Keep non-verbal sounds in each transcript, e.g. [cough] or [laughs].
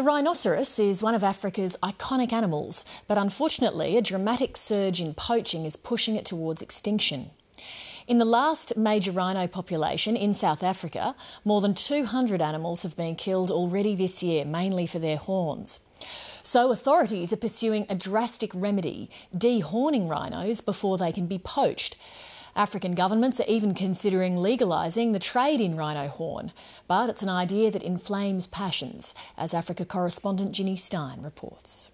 The rhinoceros is one of Africa's iconic animals, but unfortunately, a dramatic surge in poaching is pushing it towards extinction. In the last major rhino population in South Africa, more than 200 animals have been killed already this year, mainly for their horns. So, authorities are pursuing a drastic remedy, dehorning rhinos before they can be poached. African governments are even considering legalising the trade in rhino horn, but it's an idea that inflames passions, as Africa correspondent Ginny Stein reports.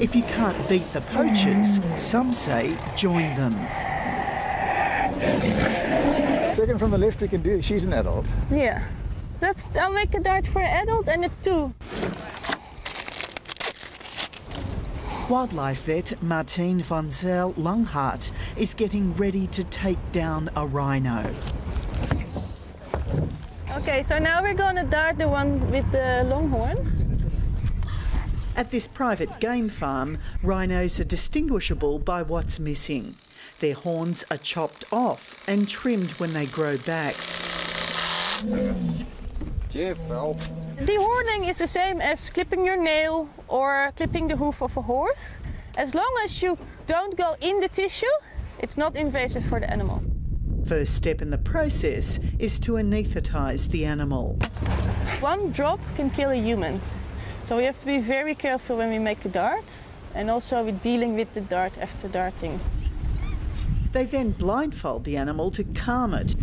If you can't beat the poachers, some say join them. Second from the left, we can do. it. She's an adult. Yeah. Let's. I'll make a dart for an adult and a two. Wildlife vet Martine van Zyl Langhart is getting ready to take down a rhino. Okay, so now we're gonna dart the one with the long horn. At this private game farm, rhinos are distinguishable by what's missing. Their horns are chopped off and trimmed when they grow back. Jeff, help. Dehorning is the same as clipping your nail or clipping the hoof of a horse. As long as you don't go in the tissue, it's not invasive for the animal. First step in the process is to anaesthetise the animal. One drop can kill a human. So we have to be very careful when we make a dart and also with dealing with the dart after darting. They then blindfold the animal to calm it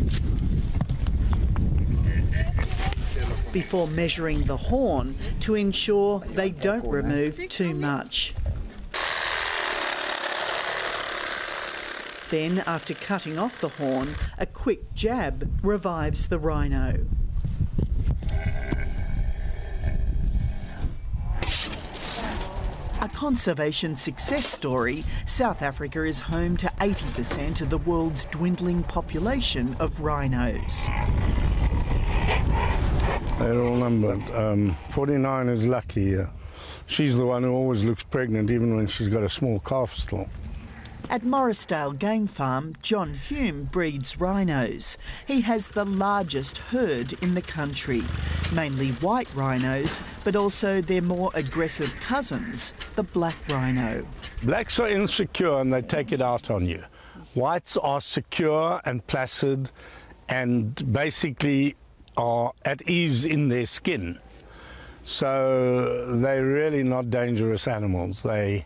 before measuring the horn to ensure they don't remove too much. Then, after cutting off the horn, a quick jab revives the rhino. A conservation success story, South Africa is home to 80% of the world's dwindling population of rhinos. They're all numbered. Um, 49 is lucky. Uh, she's the one who always looks pregnant, even when she's got a small calf still. At Mauricedale Game Farm, John Hume breeds rhinos. He has the largest herd in the country, mainly white rhinos, but also their more aggressive cousins, the black rhino. Blacks are insecure and they take it out on you. Whites are secure and placid and basically are at ease in their skin. So they're really not dangerous animals. They,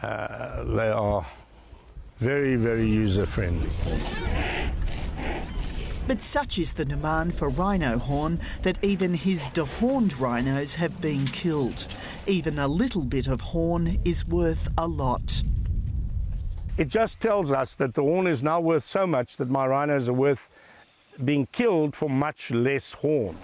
uh, they are very, very user friendly. But such is the demand for rhino horn that even his dehorned rhinos have been killed. Even a little bit of horn is worth a lot. It just tells us that the horn is now worth so much that my rhinos are worth being killed for much less horn.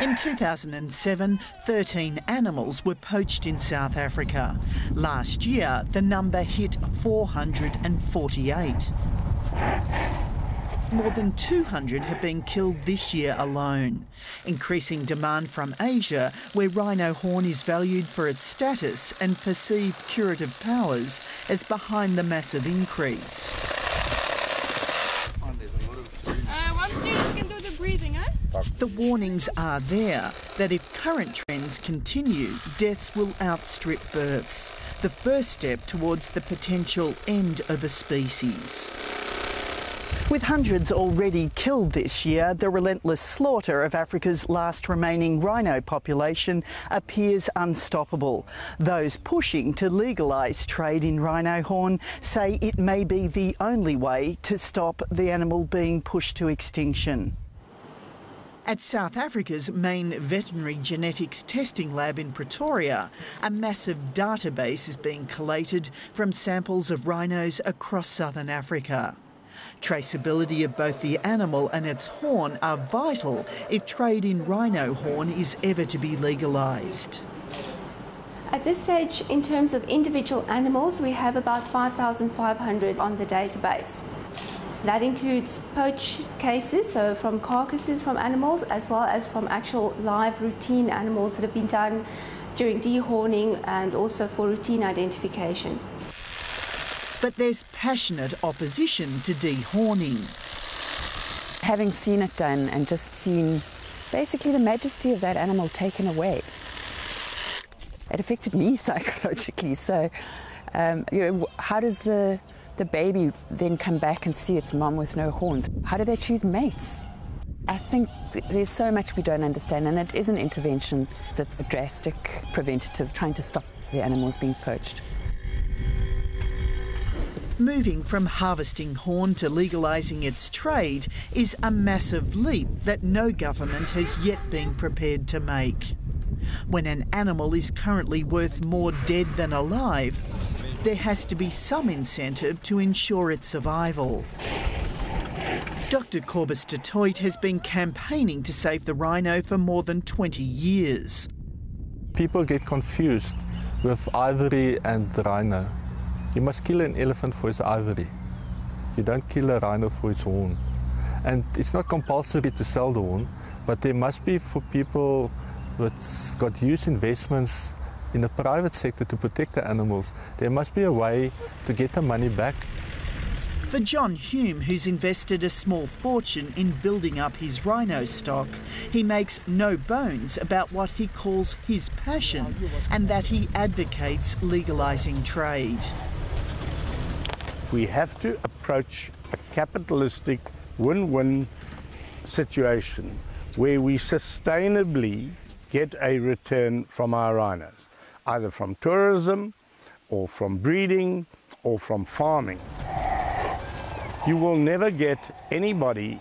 In 2007, 13 animals were poached in South Africa. Last year, the number hit 448. More than 200 have been killed this year alone. Increasing demand from Asia, where rhino horn is valued for its status and perceived curative powers, is behind the massive increase. The warnings are there that if current trends continue, deaths will outstrip births. The first step towards the potential end of a species. With hundreds already killed this year, the relentless slaughter of Africa's last remaining rhino population appears unstoppable. Those pushing to legalise trade in rhino horn say it may be the only way to stop the animal being pushed to extinction. At South Africa's main veterinary genetics testing lab in Pretoria, a massive database is being collated from samples of rhinos across southern Africa. Traceability of both the animal and its horn are vital if trade in rhino horn is ever to be legalised. At this stage, in terms of individual animals, we have about 5,500 on the database. That includes poach cases, so from carcasses from animals, as well as from actual live routine animals that have been done during dehorning and also for routine identification. But there's passionate opposition to dehorning. Having seen it done and just seen basically the majesty of that animal taken away, it affected me [laughs] psychologically. So, um, you know, how does the the baby then come back and see its mom with no horns? How do they choose mates? I think there's so much we don't understand, and it is an intervention that's a drastic, preventative, trying to stop the animals being poached. Moving from harvesting horn to legalising its trade is a massive leap that no government has yet been prepared to make. When an animal is currently worth more dead than alive, there has to be some incentive to ensure its survival. Dr. Kobus du Toit has been campaigning to save the rhino for more than 20 years. People get confused with ivory and rhino. You must kill an elephant for its ivory. You don't kill a rhino for its horn. And it's not compulsory to sell the horn, but there must be for people that's got huge investments in the private sector to protect the animals, there must be a way to get the money back. For John Hume, who's invested a small fortune in building up his rhino stock, he makes no bones about what he calls his passion and that he advocates legalising trade. We have to approach a capitalistic win win situation where we sustainably get a return from our rhinos either from tourism or from breeding or from farming. You will never get anybody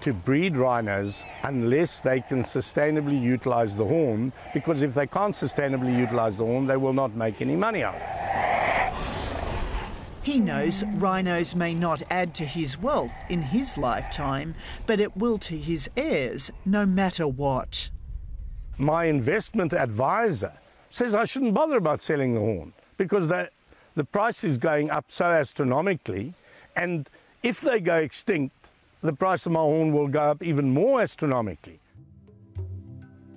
to breed rhinos unless they can sustainably utilize the horn, because if they can't sustainably utilize the horn, they will not make any money out of it. He knows rhinos may not add to his wealth in his lifetime, but it will to his heirs no matter what. My investment advisor says I shouldn't bother about selling the horn because the, the price is going up so astronomically. And if they go extinct, the price of my horn will go up even more astronomically.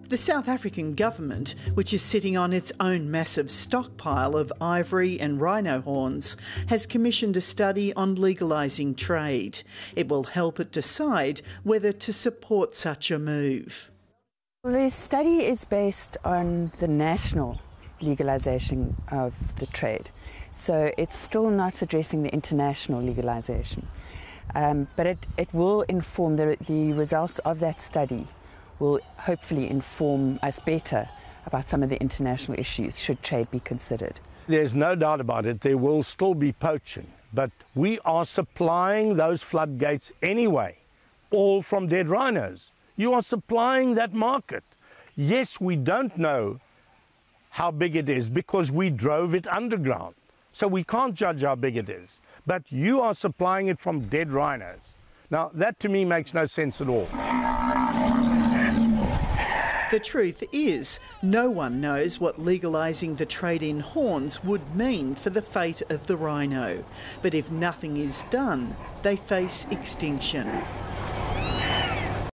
The South African government, which is sitting on its own massive stockpile of ivory and rhino horns, has commissioned a study on legalising trade. It will help it decide whether to support such a move. The study is based on the national legalization of the trade. So it's still not addressing the international legalization. Um, but it, it will inform, the, the results of that study will hopefully inform us better about some of the international issues should trade be considered. There's no doubt about it, there will still be poaching, but we are supplying those floodgates anyway, all from dead rhinos. You are supplying that market. Yes, we don't know how big it is because we drove it underground. So we can't judge how big it is. But you are supplying it from dead rhinos. Now, that to me makes no sense at all. The truth is, no one knows what legalising the trade in horns would mean for the fate of the rhino. But if nothing is done, they face extinction.